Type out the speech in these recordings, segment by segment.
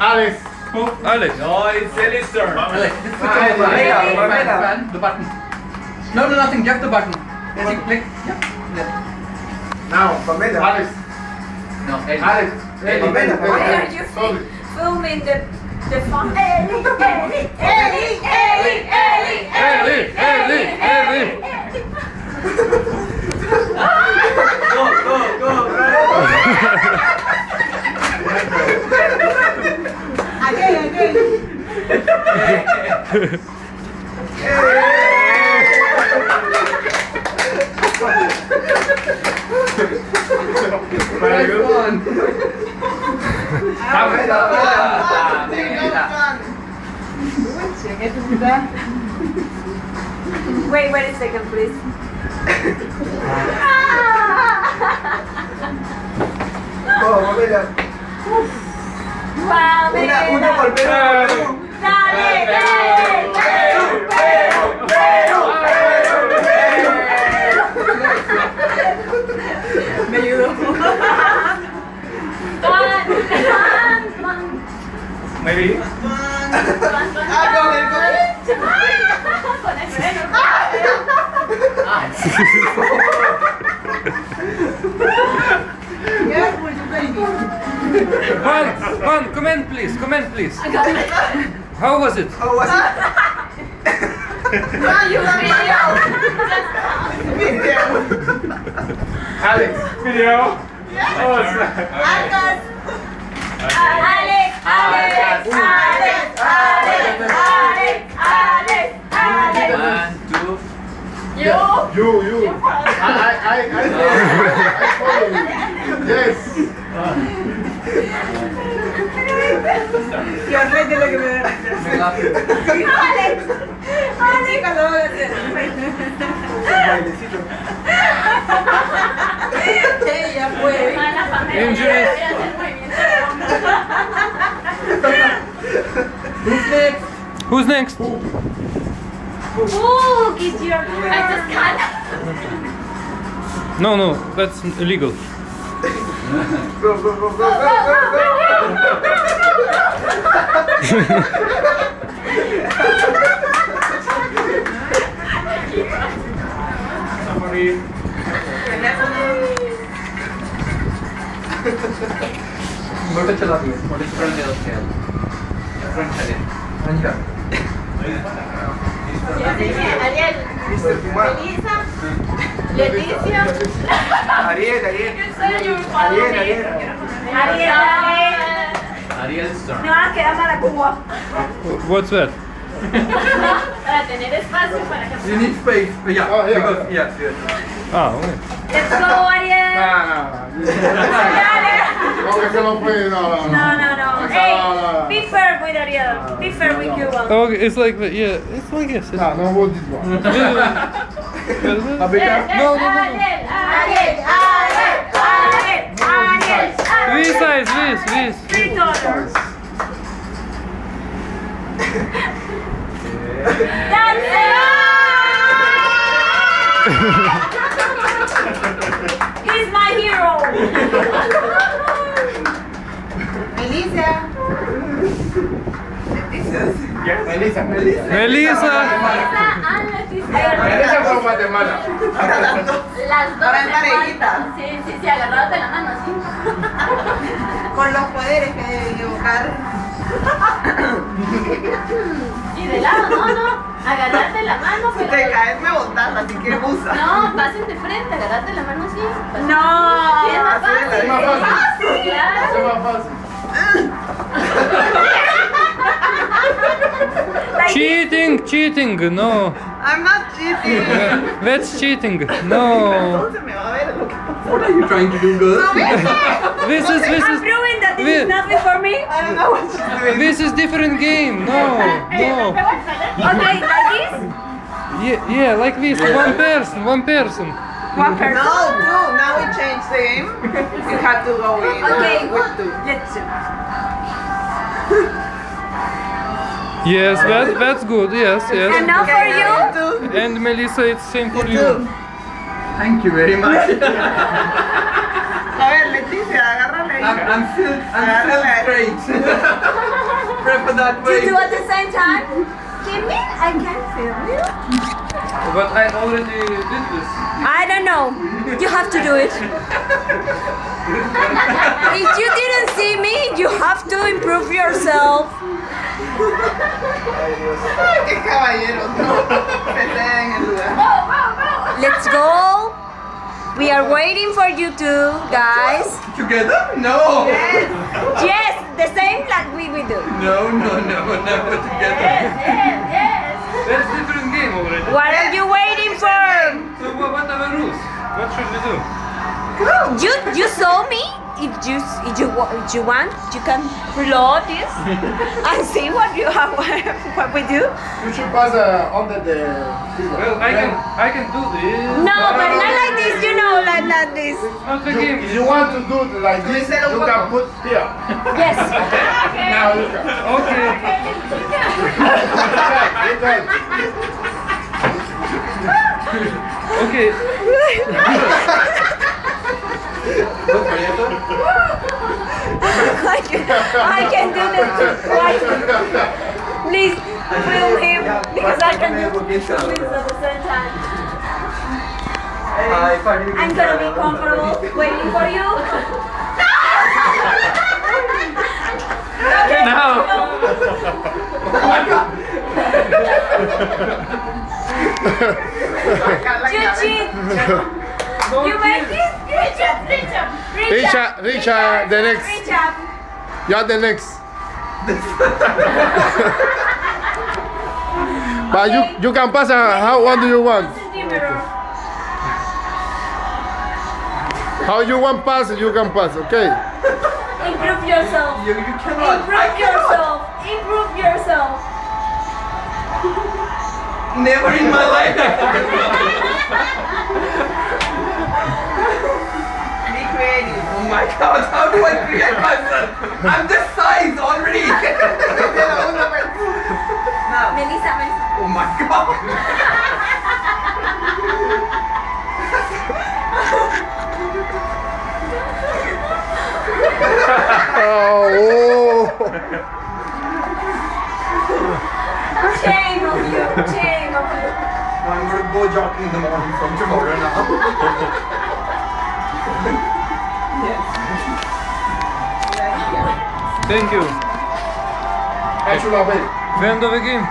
Alex. Alex. No, it's Ellie's turn. Alex. Ah, Pamela, Pamela. Fan, The button. No, no, nothing. Just the button. Click, click. Yeah. yeah. Now, Pamela. Alex. No, Ellie. Alex. Pamela, Why are you fi- filming the the fun? Ellie, Ellie, Ellie, Ellie, Ellie, Ellie, Ellie, Ellie. Go, go, go, go. Again, again. Very good. One. Ah, Pamela. Wait, wait a second, please. Oh, Pamela. Una, una por Juan, Juan, comment please, comment please. How was it? Oh, was it? Now you Video. video. Alex. Video. Oh, snap. Uh, Alex, Alex, Alex, Alex, Alex, You. You, you. I, I, I, I, I follow you. Yes. Y al rey de lo que me da. Alex, Alex. Bailecito. Ella fue. Injuries. Who's next? Who's next? Ooh, kiss your. I just can't. No, no, that's illegal. Go, go, go, go, go, go, go. Somebody. Motor चला दिए motor front दे उसके front चले अच्छा Ariel. Melissa. Leticia. Ariel, Ariel. Ariel. Ariel, Ariel. No, queda como. What's that? Para tener espacio para que. You need space. Yeah, Oh, yeah. because, yes, yes. Ah, okay. Let's go, Ariel. No, no no, no, No, no, no. Esa Hey, no, no, no. be fair with Ariel. Be fair with Cuba. Uh, okay, oh, it's like that. Yeah, it's like yes. No, no vote this one. It's- Paprika? No, no, no, no. Ariel, Ariel, Ariel, Ariel, Ariel, Ariel. This size, this, this. Three dollars. That's it. Melissa, Melissa. Melissa. Melissa from Guatemala. Las dos. Ahora en se parejita. faltan. Sí, sí, sí, agarrados de la mano, sí. Con los poderes que debe evocar. Y de lado, no, no. Agarrate la mano, Si te caes me botas, así que busa. No, pasen de frente, agarrate la mano así. No. Sí, es más fácil. es más fácil. Claro. Es más fácil. Cheating, cheating. No, I'm not cheating. that's cheating. No. Entonces me va a ver lo que pasa. What are you trying to do, girl? This is this I'm is that this is nothing for me. I don't know what she's doing. this is different game. No, no. Okay, like this. Yeah, yeah, like this. One person, one person. One person. No, two. Now we change the game. You have to go in. Okay, With two. let's do. Yes, that that's good. Yes, And yes. now for Okay, you. And Melissa, it's same for you. Thank you very much. A ver, Leticia, agárrale I'm, I'm still, I'm still straight. Pray for that You way. do at the same time. Give me. I can feel you. But I already did this. I don't know. You have to do it. if you didn't see me, you have to improve yourself. Qué caballeros, ¿no? Se en el lugar. Let's go. We are waiting for you two, guys. Together? No. Yes, Yes, the same like we will do. No, no, no, never together. Yes, yes, yes. That's different game already. What are you waiting for? So what, what are the rules? What should we do? You you saw me. If you if you if you want, you can reload this and see what you have what we do. You should pass uh, under the. Well, I can I can do this. No, but not like this. You know, like like this. Not You, if you want to do it like this, you can put here. Yes. Now you can. Okay. You. Okay. I can, I can do this too. Right. Please film him because I can do this at the same time. Hi, finally. I'm gonna be comfortable waiting for you. Okay. Now. You cheat. You make this. Reach up, reach up, reach Reach up, up, reach up, the next. reach up. You're the next. but you you can pass. Uh, how what do you want? This is the mirror. How you want pass? You can pass. Okay. Improve yourself. You, you cannot. I Improve cannot. yourself. Improve yourself. Never in my life. God, how do I create myself? I'm this size already. no. Melissa, Melissa. oh my god. Oh. Shame of you. Shame of you. I'm gonna go jogging in the morning from tomorrow now. Thank you. Actually, wait. The end of the game.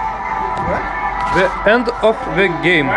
The end of the game.